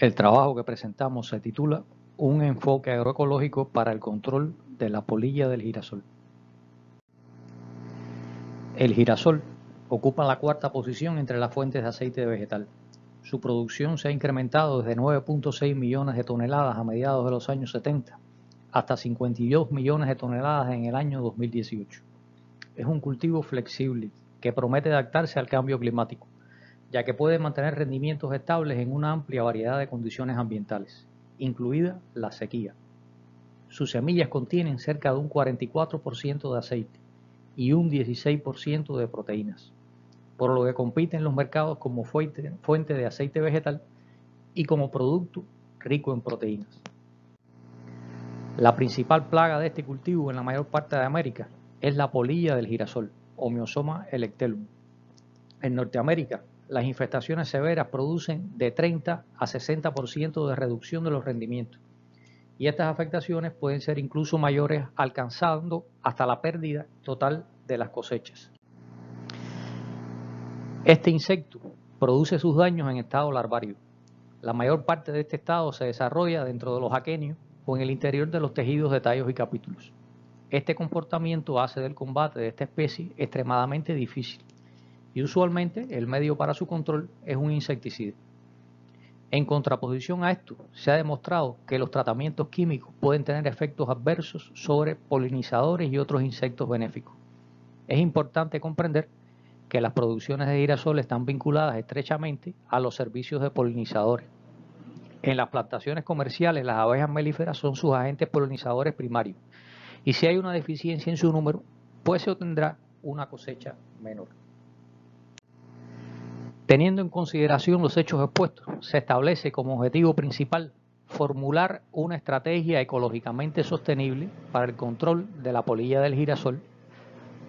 El trabajo que presentamos se titula Un enfoque agroecológico para el control de la polilla del girasol. El girasol ocupa la cuarta posición entre las fuentes de aceite vegetal. Su producción se ha incrementado desde 9.6 millones de toneladas a mediados de los años 70 hasta 52 millones de toneladas en el año 2018. Es un cultivo flexible que promete adaptarse al cambio climático, ya que puede mantener rendimientos estables en una amplia variedad de condiciones ambientales, incluida la sequía. Sus semillas contienen cerca de un 44% de aceite y un 16% de proteínas, por lo que compite en los mercados como fuente de aceite vegetal y como producto rico en proteínas. La principal plaga de este cultivo en la mayor parte de América es la polilla del girasol, Homeosoma electelum. En Norteamérica, las infestaciones severas producen de 30 a 60% de reducción de los rendimientos y estas afectaciones pueden ser incluso mayores alcanzando hasta la pérdida total de las cosechas. Este insecto produce sus daños en estado larvario. La mayor parte de este estado se desarrolla dentro de los aquenios o en el interior de los tejidos de tallos y capítulos. Este comportamiento hace del combate de esta especie extremadamente difícil y usualmente el medio para su control es un insecticida. En contraposición a esto, se ha demostrado que los tratamientos químicos pueden tener efectos adversos sobre polinizadores y otros insectos benéficos. Es importante comprender que las producciones de girasol están vinculadas estrechamente a los servicios de polinizadores en las plantaciones comerciales, las abejas melíferas son sus agentes polinizadores primarios. Y si hay una deficiencia en su número, pues se obtendrá una cosecha menor. Teniendo en consideración los hechos expuestos, se establece como objetivo principal formular una estrategia ecológicamente sostenible para el control de la polilla del girasol,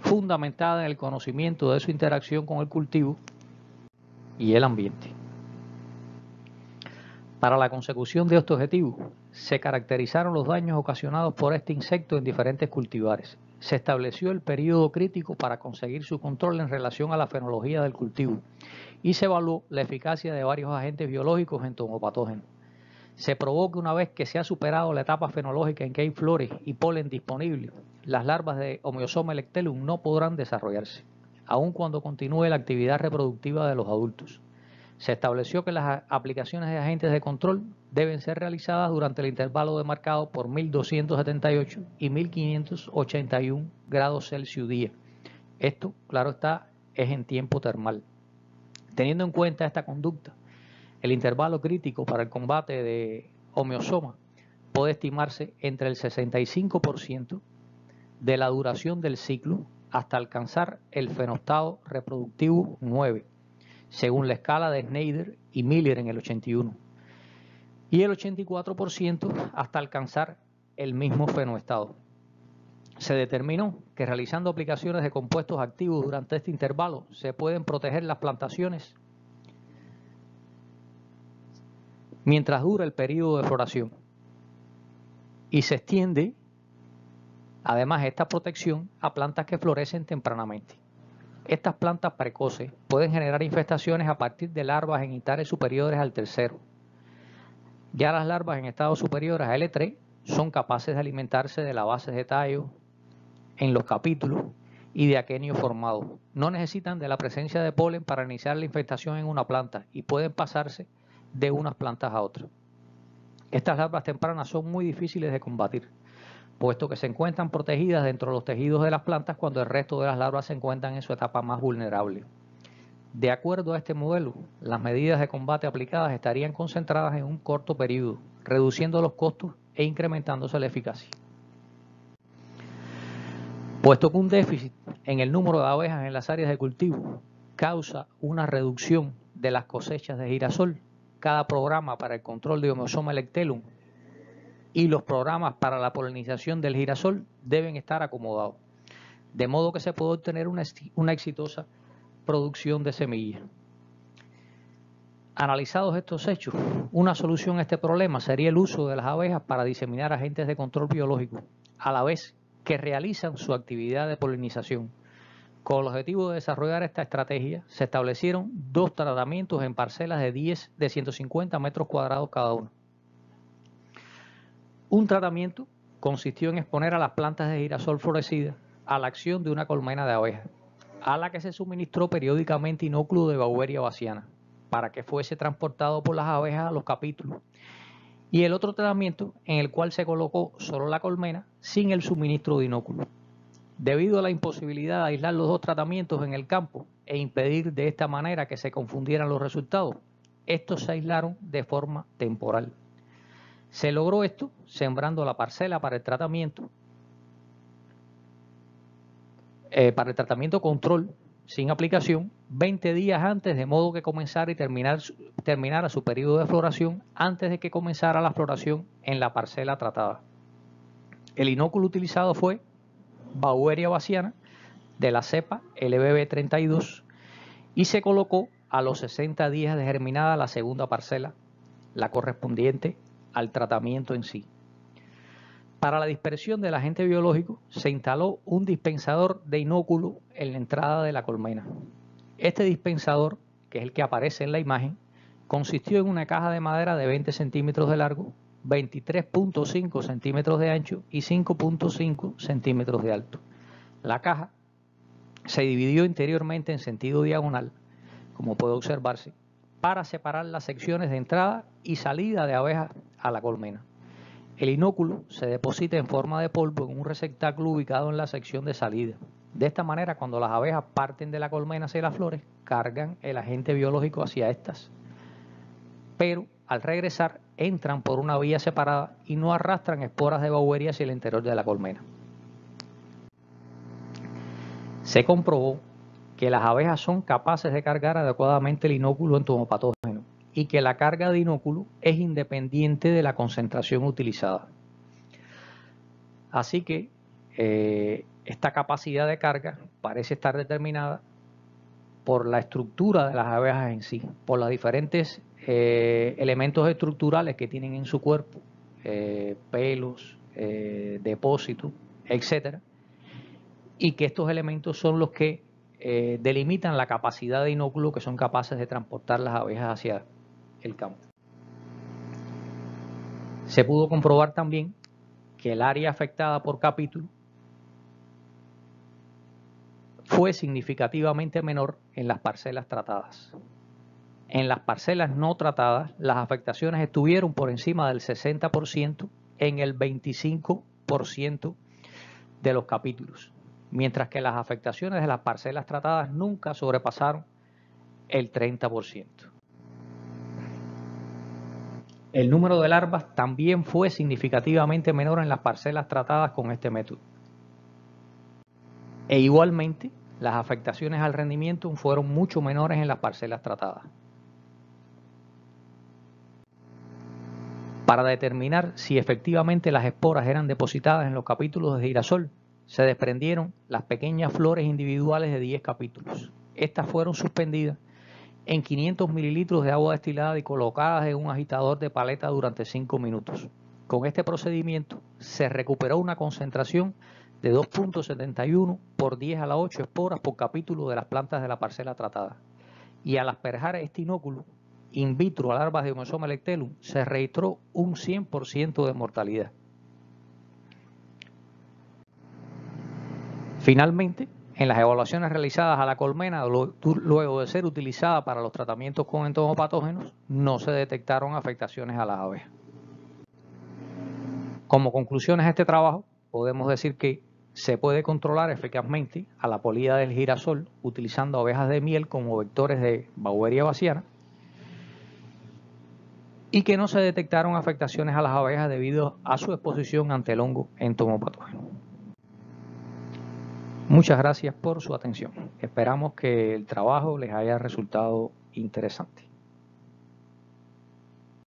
fundamentada en el conocimiento de su interacción con el cultivo y el ambiente. Para la consecución de este objetivo, se caracterizaron los daños ocasionados por este insecto en diferentes cultivares. Se estableció el periodo crítico para conseguir su control en relación a la fenología del cultivo y se evaluó la eficacia de varios agentes biológicos entomopatógenos. Se probó que una vez que se ha superado la etapa fenológica en que hay flores y polen disponibles, las larvas de Homeosoma electelum no podrán desarrollarse, aun cuando continúe la actividad reproductiva de los adultos se estableció que las aplicaciones de agentes de control deben ser realizadas durante el intervalo demarcado por 1278 y 1581 grados Celsius día. Esto, claro está, es en tiempo termal. Teniendo en cuenta esta conducta, el intervalo crítico para el combate de homeosoma puede estimarse entre el 65% de la duración del ciclo hasta alcanzar el fenostado reproductivo 9 según la escala de Schneider y Miller en el 81, y el 84% hasta alcanzar el mismo fenoestado. Se determinó que realizando aplicaciones de compuestos activos durante este intervalo se pueden proteger las plantaciones mientras dura el periodo de floración y se extiende además esta protección a plantas que florecen tempranamente. Estas plantas precoces pueden generar infestaciones a partir de larvas en itares superiores al tercero. Ya las larvas en estados superiores a L3 son capaces de alimentarse de la base de tallo en los capítulos y de aquenio formado. No necesitan de la presencia de polen para iniciar la infestación en una planta y pueden pasarse de unas plantas a otras. Estas larvas tempranas son muy difíciles de combatir puesto que se encuentran protegidas dentro de los tejidos de las plantas cuando el resto de las larvas se encuentran en su etapa más vulnerable. De acuerdo a este modelo, las medidas de combate aplicadas estarían concentradas en un corto periodo, reduciendo los costos e incrementándose la eficacia. Puesto que un déficit en el número de abejas en las áreas de cultivo causa una reducción de las cosechas de girasol, cada programa para el control de Homeosoma electelum y los programas para la polinización del girasol deben estar acomodados, de modo que se pueda obtener una, exitosa producción de semillas. Analizados estos hechos, una solución a este problema sería el uso de las abejas para diseminar agentes de control biológico, a la vez que realizan su actividad de polinización, Con el objetivo de desarrollar esta estrategia, se establecieron dos tratamientos en parcelas de 10 de 150 metros cuadrados cada uno. Un tratamiento consistió en exponer a las plantas de girasol florecidas a la acción de una colmena de abejas, a la que se suministró periódicamente inóculo de Bauberia baciana, para que fuese transportado por las abejas a los capítulos. Y el otro tratamiento en el cual se colocó solo la colmena sin el suministro de inóculo. Debido a la imposibilidad de aislar los dos tratamientos en el campo e impedir de esta manera que se confundieran los resultados, estos se aislaron de forma temporal. Se logró esto sembrando la parcela para el tratamiento, eh, para el tratamiento control sin aplicación 20 días antes, de modo que comenzara y terminar, terminara su periodo de floración antes de que comenzara la floración en la parcela tratada. El inóculo utilizado fue Baueria baciana de la cepa LBB32 y se colocó a los 60 días de germinada la segunda parcela, la correspondiente al tratamiento en sí. Para la dispersión del agente biológico se instaló un dispensador de inóculo en la entrada de la colmena. Este dispensador, que es el que aparece en la imagen, consistió en una caja de madera de 20 centímetros de largo 23.5 centímetros de ancho y 5.5 centímetros de alto. La caja se dividió interiormente en sentido diagonal, como puede observarse, para separar las secciones de entrada y salida de abejas a la colmena. El inóculo se deposita en forma de polvo en un receptáculo ubicado en la sección de salida. De esta manera, cuando las abejas parten de la colmena hacia las flores, cargan el agente biológico hacia estas. Pero al regresar entran por una vía separada y no arrastran esporas de Baueria hacia el interior de la colmena. Se comprobó que las abejas son capaces de cargar adecuadamente el inóculo entomopatógeno y que la carga de inóculo es independiente de la concentración utilizada. Así que eh, esta capacidad de carga parece estar determinada por la estructura de las abejas en sí, por las diferentes eh, elementos estructurales que tienen en su cuerpo, eh, pelos, depósitos, etcétera, y que estos elementos son los que delimitan la capacidad de inóculo que son capaces de transportar las abejas hacia el campo. Se pudo comprobar también que el área afectada por capítulo fue significativamente menor en las parcelas tratadas. En las parcelas no tratadas, las afectaciones estuvieron por encima del 60% en el 25% de los capítulos, mientras que las afectaciones de las parcelas tratadas nunca sobrepasaron el 30%. El número de larvas también fue significativamente menor en las parcelas tratadas con este método. E igualmente, las afectaciones al rendimiento fueron mucho menores en las parcelas tratadas. Para determinar si efectivamente las esporas eran depositadas en los capítulos de girasol, se desprendieron las pequeñas flores individuales de 10 capítulos. Estas fueron suspendidas en 500 mililitros de agua destilada y colocadas en un agitador de paleta durante 5 minutos. Con este procedimiento se recuperó una concentración de 2.71 por 10 a la 8 esporas por capítulo de las plantas de la parcela tratada. Y al asperjar este inóculo, in vitro a larvas de Homosoma electelum se registró un 100% de mortalidad. Finalmente, en las evaluaciones realizadas a la colmena, luego de ser utilizada para los tratamientos con entomopatógenos, no se detectaron afectaciones a las abejas. Como conclusiones de este trabajo, podemos decir que se puede controlar eficazmente a la polilla del girasol utilizando abejas de miel como vectores de Baueria baciana y que no se detectaron afectaciones a las abejas debido a su exposición ante el hongo entomopatógeno. Muchas gracias por su atención. Esperamos que el trabajo les haya resultado interesante.